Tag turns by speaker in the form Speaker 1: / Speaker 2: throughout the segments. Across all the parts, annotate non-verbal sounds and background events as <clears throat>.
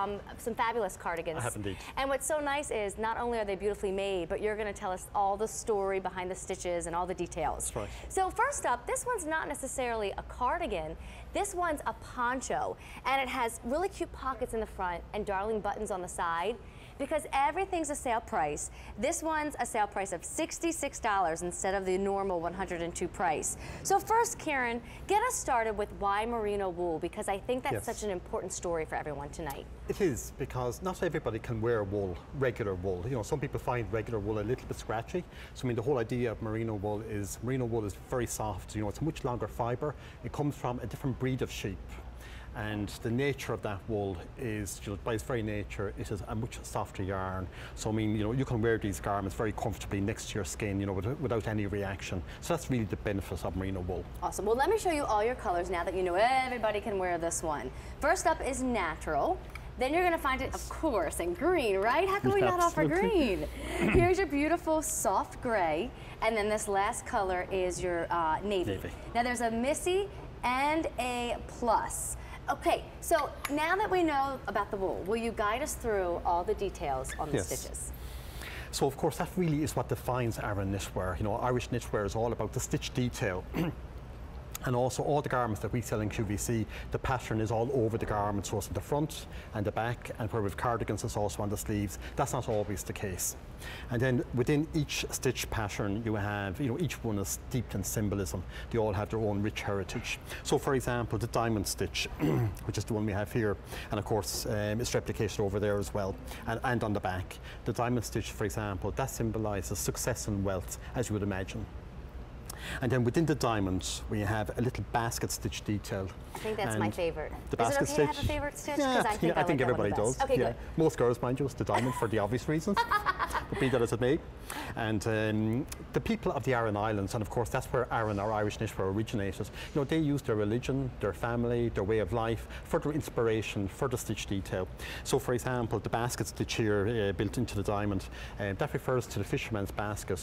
Speaker 1: Um, some fabulous cardigans.
Speaker 2: I have indeed.
Speaker 1: And what's so nice is not only are they beautifully made, but you're going to tell us all the story behind the stitches and all the details.
Speaker 2: That's right.
Speaker 1: So first up, this one's not necessarily a cardigan. This one's a poncho, and it has really cute pockets in the front and darling buttons on the side because everything's a sale price. This one's a sale price of $66 instead of the normal 102 price. So first, Kieran, get us started with why merino wool because I think that's
Speaker 2: Yes.
Speaker 1: such an important story for everyone tonight.
Speaker 2: It is because not everybody can wear wool, regular wool. You know, some people find regular wool a little bit scratchy. So I mean, the whole idea of merino wool is merino wool is very soft. You know, it's a much longer fiber. It comes from a different breed of sheep. And the nature of that wool is, you know, by its very nature, it is a much softer yarn. So I mean, you know, you can wear these garments very comfortably next to your skin, you know, without, without any reaction. So that's really the benefit of merino wool.
Speaker 1: Awesome. Well, let me show you all your colors now that you know everybody can wear this one. First up is natural. Then you're going to find it, of course, in green, right? How can we not offer green? <clears throat> Here's your beautiful soft gray. And then this last color is your uh, navy.
Speaker 2: Navy.
Speaker 1: Now there's a Missy and a plus. Okay, so now that we know about the wool, will you guide us through all the details on the
Speaker 2: Yes.
Speaker 1: stitches?
Speaker 2: So of course that really is what defines Aran knitwear. You know, Irish knitwear is all about the stitch detail. <clears throat> And also all the garments that we sell in QVC, the pattern is all over the garment, so it's in the front and the back, and where we've cardigans it's also on the sleeves. That's not always the case. And then within each stitch pattern you have, you know, each one is steeped in symbolism. They all have their own rich heritage. So for example, the diamond stitch, <clears throat> which is the one we have here, and of course um, it's replicated over there as well, and, and on the back. The diamond stitch, for example, that symbolises success and wealth, as you would imagine. And then within the diamonds, we have a little basket stitch detail.
Speaker 1: I think that's my favorite.
Speaker 2: The
Speaker 1: Is it
Speaker 2: basket
Speaker 1: okay
Speaker 2: stitch.
Speaker 1: to have a favorite stitch?
Speaker 2: Yeah,
Speaker 1: I think
Speaker 2: yeah,
Speaker 1: I
Speaker 2: I think
Speaker 1: that one the
Speaker 2: everybody does.
Speaker 1: Okay,
Speaker 2: yeah.
Speaker 1: good.
Speaker 2: Most girls, mind you, it's the diamond for the obvious reasons. <laughs> be that as it may. And um, the people of the Aran Islands, and of course that's where Aran, or Irish knitwear, originated, you know, they used their religion, their family, their way of life for their inspiration, for the stitch detail. So for example, the basket stitch here uh, built into the diamond, uh, that refers to the fisherman's basket.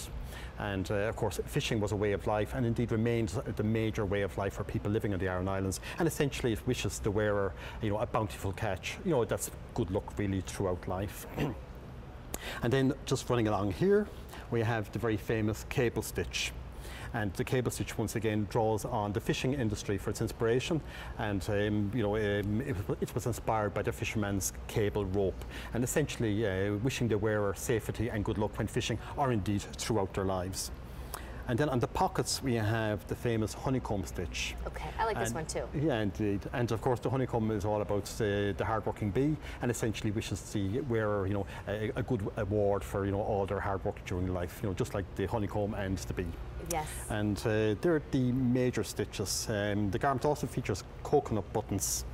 Speaker 2: And uh, of course, fishing was a way of life and indeed remains the major way of life for people living on the Aran Islands. And essentially it wishes the wearer, you know, a bountiful catch. You know, that's good luck really throughout life. <clears throat> And then just running along here, we have the very famous cable stitch. And the cable stitch once again draws on the fishing industry for its inspiration, and um, you know um, it, was- it was inspired by the fisherman's cable rope, and essentially uh, wishing the wearer safety and good luck when fishing, or indeed throughout their lives. And then on the pockets we have the famous honeycomb stitch.
Speaker 1: Okay, I like this one too.
Speaker 2: Yeah, indeed. And of course, the honeycomb is all about uh, the hard-working bee, and essentially wishes the wearer, you know, a, a good award for you know all their hard work during life. You know, just like the honeycomb and the bee.
Speaker 1: Yes.
Speaker 2: And uh, they're the major stitches. Um, the garment also features coconut buttons.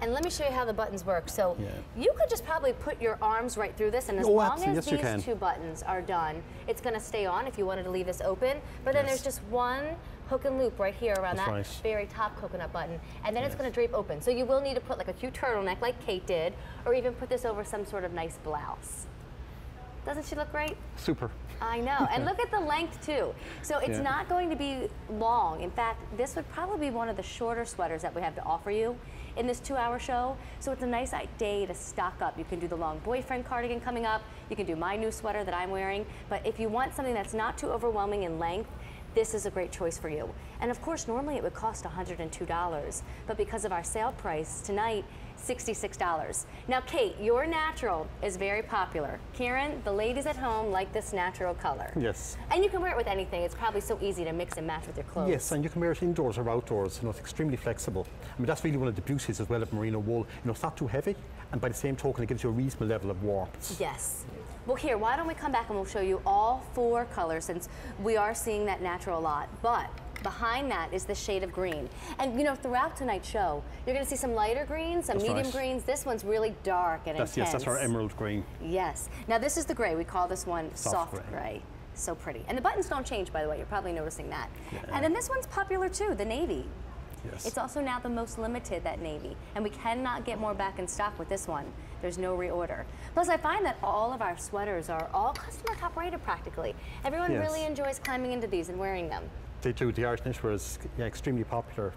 Speaker 1: And let me show you how the buttons work. So
Speaker 2: Yeah.
Speaker 1: you could just probably put your arms right through this, and as
Speaker 2: Oh,
Speaker 1: long
Speaker 2: absolutely.
Speaker 1: as
Speaker 2: Yes,
Speaker 1: these two buttons are done, it's going to stay on if you wanted to leave this open. But then
Speaker 2: Yes.
Speaker 1: there's just one hook and loop right here around
Speaker 2: That's
Speaker 1: that
Speaker 2: right.
Speaker 1: very top coconut button, and then it's going to drape open. So you will need to put like a cute turtleneck like Kate did, or even put this over some sort of nice blouse. Doesn't she look great?
Speaker 2: Super.
Speaker 1: I know. And look at the length too. So it's
Speaker 2: Yeah.
Speaker 1: not going to be long. In fact, this would probably be one of the shorter sweaters that we have to offer you in this two hour show. So it's a nice day to stock up. You can do the long boyfriend cardigan coming up. You can do my new sweater that I'm wearing. But if you want something that's not too overwhelming in length, this is a great choice for you. And of course, normally it would cost $102, but because of our sale price tonight, $66. Now, Kate, your natural is very popular. Kieran, the ladies at home like this natural color.
Speaker 2: Yes.
Speaker 1: And you can wear it with anything. It's probably so easy to mix and match with your clothes.
Speaker 2: Yes, and you can wear it indoors or outdoors. You know, it's extremely flexible. I mean, that's really one of the beauties as well of merino wool. You know, it's not too heavy, and by the same token, it gives you a reasonable level of warmth.
Speaker 1: Yes. Well, here, why don't we come back and we'll show you all four colors since we are seeing that natural a lot. But behind that is the shade of green. And you know, throughout tonight's show, you're going to see some lighter greens, some
Speaker 2: That's
Speaker 1: medium
Speaker 2: right.
Speaker 1: greens. This one's really dark and
Speaker 2: That's,
Speaker 1: intense.
Speaker 2: yes, that's our emerald green.
Speaker 1: Yes. Now this is the gray. We call this one soft,
Speaker 2: Soft
Speaker 1: gray.
Speaker 2: gray.
Speaker 1: So pretty. And the buttons don't change, by the way. You're probably noticing that.
Speaker 2: Yeah.
Speaker 1: And then this one's popular too, the navy.
Speaker 2: Yes.
Speaker 1: It's also now the most limited, that navy. And we cannot get more back in stock with this one. There's no reorder. Plus, I find that all of our sweaters are all customer top rated practically. Everyone
Speaker 2: Yes.
Speaker 1: really enjoys climbing into these and wearing them.
Speaker 2: They do. The Irish knitwear is yeah, extremely popular,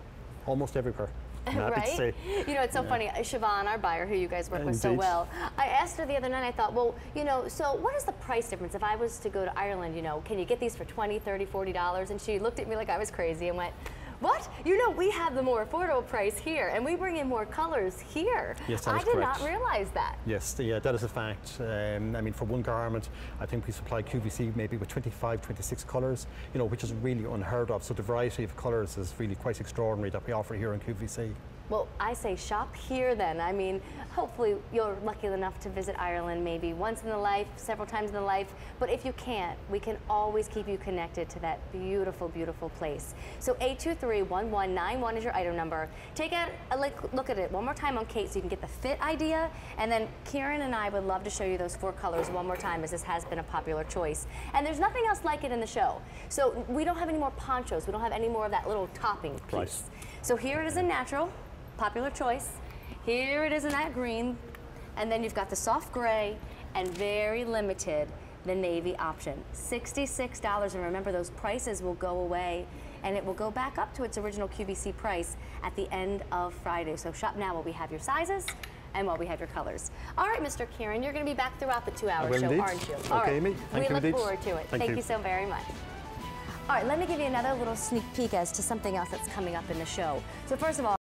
Speaker 2: almost everywhere. <laughs>
Speaker 1: Right?
Speaker 2: say.
Speaker 1: You know, it's so funny. Siobhan, our buyer, who you guys work with so well, I asked her the other night, I thought, well, you know, so what is the price difference if I was to go to Ireland, you know, can you get these for 20, 30, 40 dollars? And she looked at me like I was crazy and went, what? You know, we have the more affordable price here and we bring in more colors here.
Speaker 2: Yes, that
Speaker 1: I
Speaker 2: is
Speaker 1: did
Speaker 2: correct.
Speaker 1: not realize that.
Speaker 2: Yes, the, uh, that is a fact. Um, I mean, for one garment, I think we supply QVC maybe with 25, 26 colours, you know, which is really unheard of. So the variety of colours is really quite extraordinary that we offer here in QVC.
Speaker 1: Well, I say shop here then. I mean, hopefully you're lucky enough to visit Ireland maybe once in a life, several times in a life. But if you can't, we can always keep you connected to that beautiful, beautiful place. So 823-1191 is your item number. Take a, a look- at it one more time on Kate so you can get the fit idea. And then Kieran and I would love to show you those four colors one more time as this has been a popular choice. And there's nothing else like it in the show. So we don't have any more ponchos. We don't have any more of that little topping piece.
Speaker 2: Right.
Speaker 1: So here it is in natural, popular choice. Here it is in that green. And then you've got the soft gray and very limited, the navy option. $66. And remember, those prices will go away and it will go back up to its original QVC price at the end of Friday. So shop now while we have your sizes and while we have your colors. All right, Mr. Kieran, you're going to be back throughout the two-hour show,
Speaker 2: indeed.
Speaker 1: aren't you?
Speaker 2: Okay,
Speaker 1: All right.
Speaker 2: Amy. Thank
Speaker 1: we
Speaker 2: you
Speaker 1: look
Speaker 2: indeed.
Speaker 1: forward to it.
Speaker 2: Thank
Speaker 1: you
Speaker 2: you.
Speaker 1: so very much. All right, let me give you another little sneak peek as to something else that's coming up in the show. So first of all,